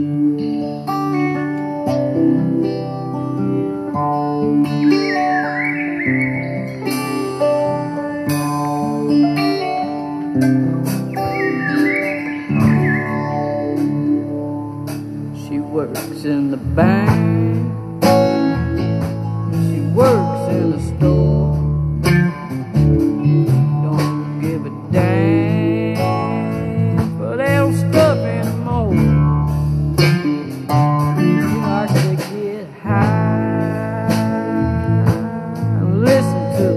She works in the bank. She works.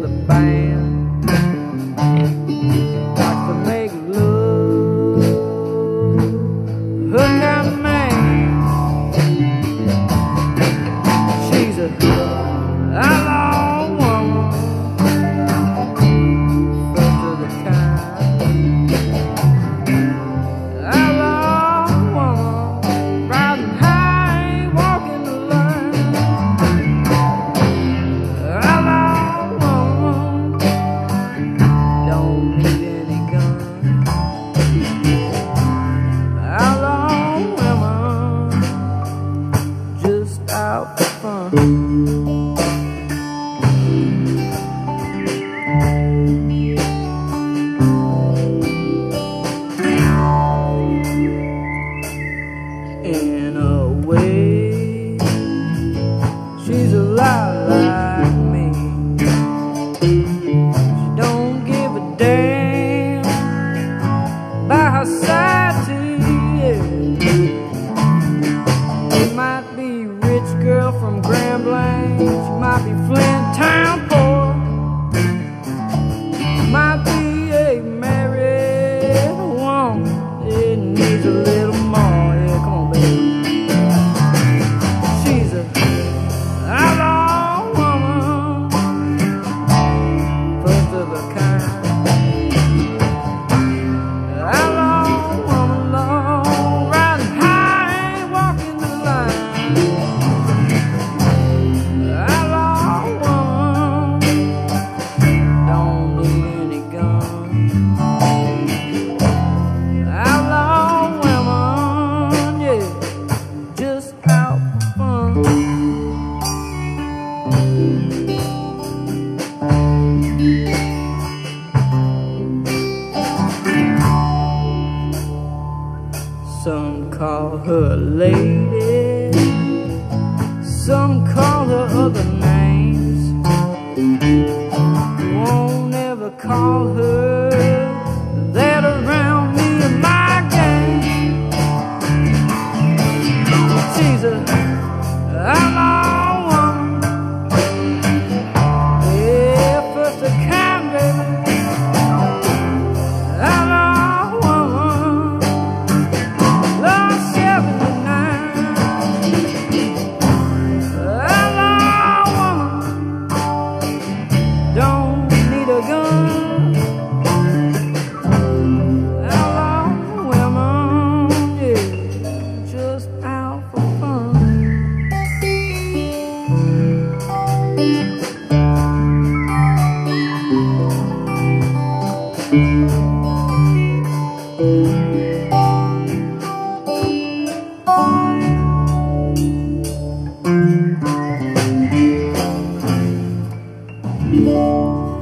the band. Some call her lady. Some call her other names. Won't ever call her Amen.